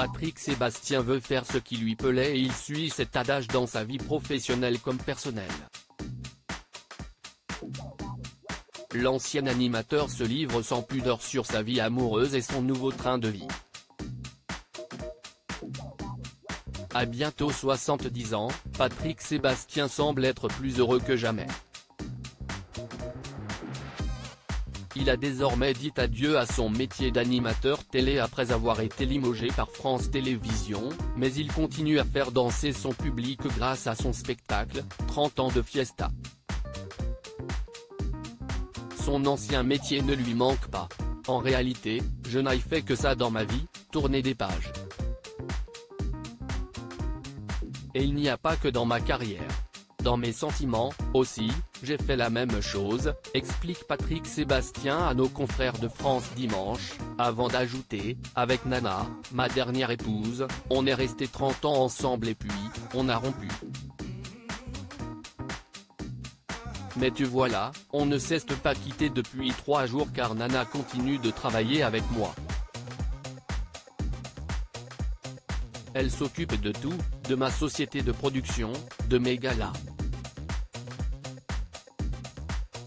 Patrick Sébastien veut faire ce qui lui plaît et il suit cet adage dans sa vie professionnelle comme personnelle. L'ancien animateur se livre sans pudeur sur sa vie amoureuse et son nouveau train de vie. À bientôt 70 ans, Patrick Sébastien semble être plus heureux que jamais. Il a désormais dit adieu à son métier d'animateur télé après avoir été limogé par France Télévisions, mais il continue à faire danser son public grâce à son spectacle, 30 ans de fiesta. Son ancien métier ne lui manque pas. En réalité, je n'ai fait que ça dans ma vie, tourner des pages. Et il n'y a pas que dans ma carrière. Dans mes sentiments, aussi, j'ai fait la même chose, explique Patrick Sébastien à nos confrères de France Dimanche, avant d'ajouter, avec Nana, ma dernière épouse, on est resté 30 ans ensemble et puis, on a rompu. Mais tu vois là, on ne cesse de pas quitter depuis trois jours car Nana continue de travailler avec moi. Elle s'occupe de tout, de ma société de production, de mes galas.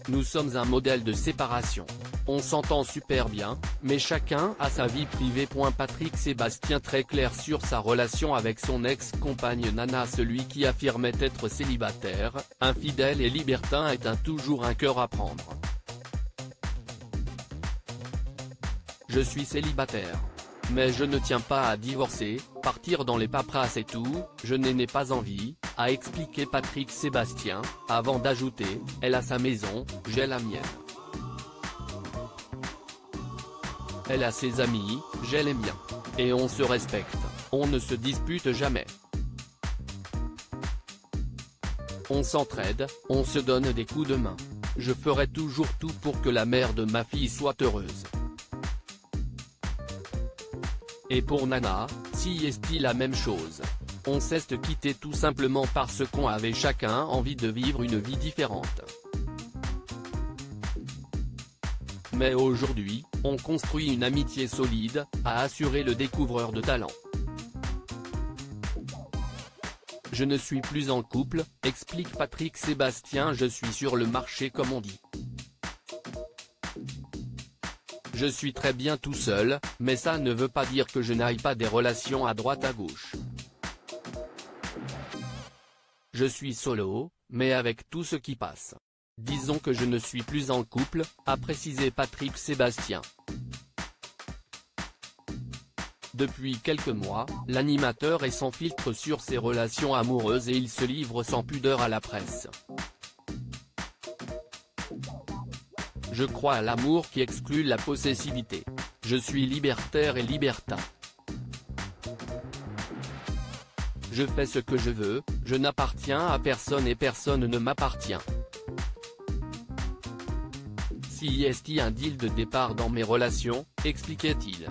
Nous sommes un modèle de séparation. On s'entend super bien, mais chacun a sa vie privée. Patrick Sébastien très clair sur sa relation avec son ex-compagne Nana celui qui affirmait être célibataire, infidèle et libertin est un toujours un cœur à prendre. Je suis célibataire. Mais je ne tiens pas à divorcer, partir dans les paperasses et tout, je n'en ai pas envie, a expliqué Patrick Sébastien, avant d'ajouter, elle a sa maison, j'ai la mienne. Elle a ses amis, j'ai les miens. Et on se respecte, on ne se dispute jamais. On s'entraide, on se donne des coups de main. Je ferai toujours tout pour que la mère de ma fille soit heureuse. Et pour Nana, si est-il la même chose? On s'est quitté tout simplement parce qu'on avait chacun envie de vivre une vie différente. Mais aujourd'hui, on construit une amitié solide, a assuré le découvreur de talent. Je ne suis plus en couple, explique Patrick Sébastien je suis sur le marché comme on dit. Je suis très bien tout seul, mais ça ne veut pas dire que je n'aille pas des relations à droite à gauche. Je suis solo, mais avec tout ce qui passe. Disons que je ne suis plus en couple, a précisé Patrick Sébastien. Depuis quelques mois, l'animateur est sans filtre sur ses relations amoureuses et il se livre sans pudeur à la presse. Je crois à l'amour qui exclut la possessivité. Je suis libertaire et libertin. Je fais ce que je veux, je n'appartiens à personne et personne ne m'appartient. Si est un deal de départ dans mes relations, expliquait-il.